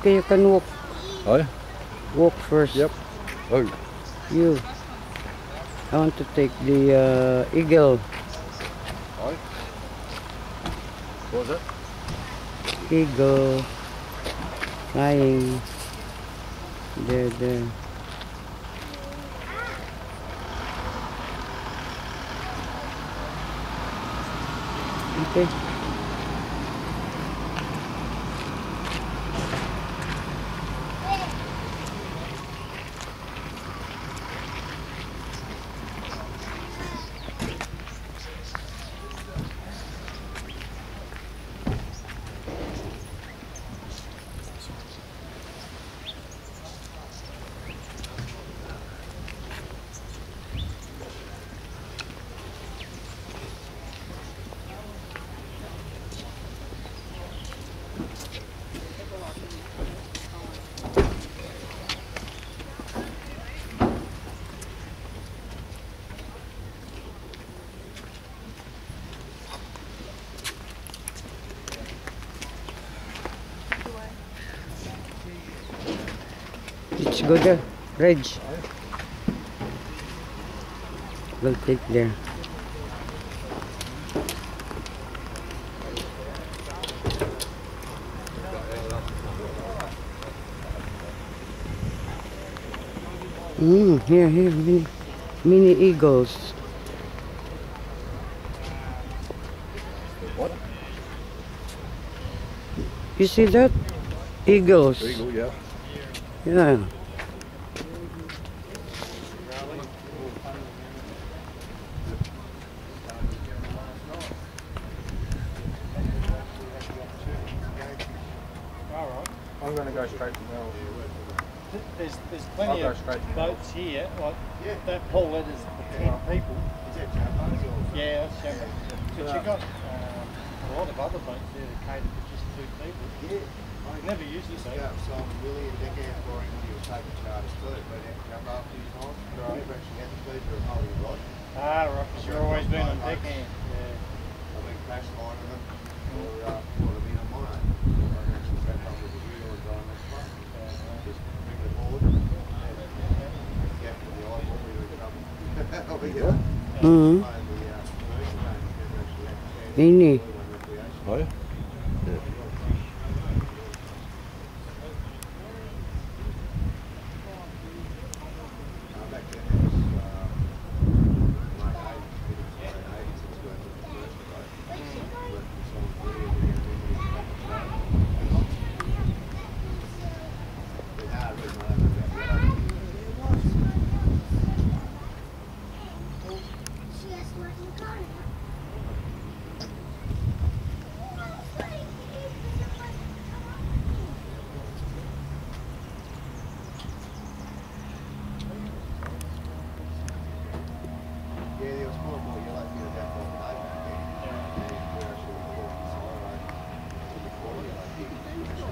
okay, you can walk. Oh, Walk first. Yep. oh, You. I want to take the uh, eagle. oh. What was it? Eagle. Flying. There, there. Okay. Let's go there. Reg. We'll take there. Mm, here, here, mini, mini eagles. What? You see that? Eagles. Eagle, yeah. Yeah. Go straight to Mel. There's, there's I'll plenty go of straight to boats here, like that Paul that is for 10 people. Yeah, that's yeah. But you got uh, a lot of other boats there that cater for just two people. Yeah. I never use this though. Yeah, so Willie and Dick out for him when he was taking charters too, but that jump after his time. Right. Never actually had to be for a whole lot. Ah, right, 'cause you've always been on deck hand. Yeah. I've been crash lining them or, uh, or I've been on my own. I can actually set up with the wheel Mhm. Ich nicht. Voll? Feelers. So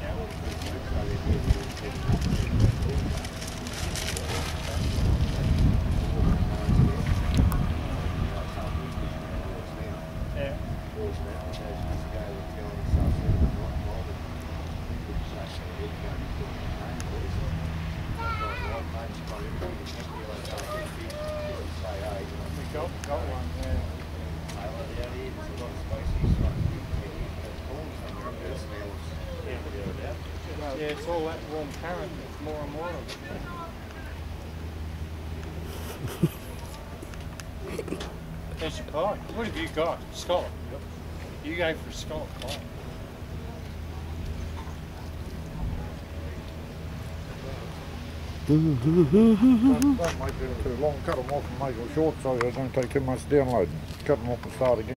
they're here, they're Yeah. We got, got one, yeah. Yeah, it's all that warm current, it's more and more of it. Your pie. What have you got? Scallop. You go for scallop pie. Don't, don't too long, cut them off and make them short so they don't take too much downloading. Cut them off and start again.